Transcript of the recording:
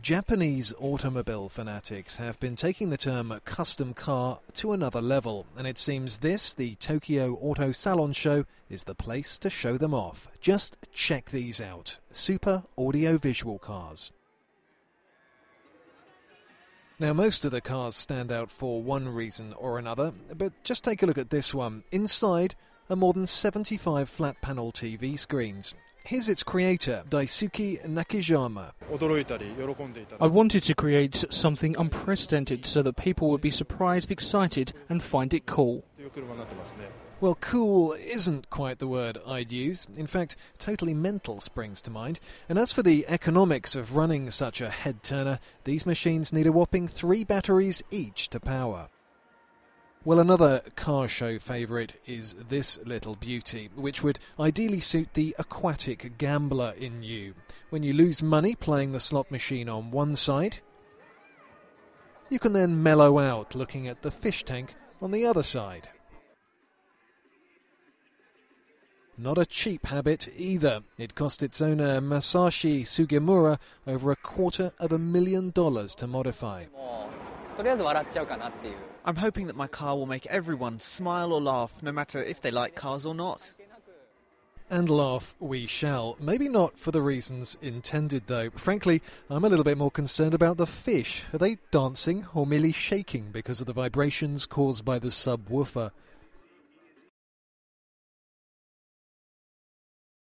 Japanese automobile fanatics have been taking the term custom car to another level, and it seems this, the Tokyo Auto Salon show, is the place to show them off. Just check these out super audio visual cars. Now, most of the cars stand out for one reason or another, but just take a look at this one. Inside are more than 75 flat panel TV screens. Here's its creator, Daisuke Nakajima. I wanted to create something unprecedented so that people would be surprised, excited, and find it cool. Well, cool isn't quite the word I'd use. In fact, totally mental springs to mind. And as for the economics of running such a head turner, these machines need a whopping three batteries each to power. Well, another car show favourite is this little beauty, which would ideally suit the aquatic gambler in you. When you lose money playing the slot machine on one side, you can then mellow out looking at the fish tank on the other side. Not a cheap habit either. It cost its owner Masashi Sugimura over a quarter of a million dollars to modify. I'm hoping that my car will make everyone smile or laugh, no matter if they like cars or not. And laugh we shall. Maybe not for the reasons intended, though. Frankly, I'm a little bit more concerned about the fish. Are they dancing or merely shaking because of the vibrations caused by the subwoofer?